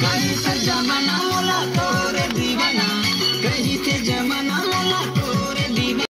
कैसे जमाना।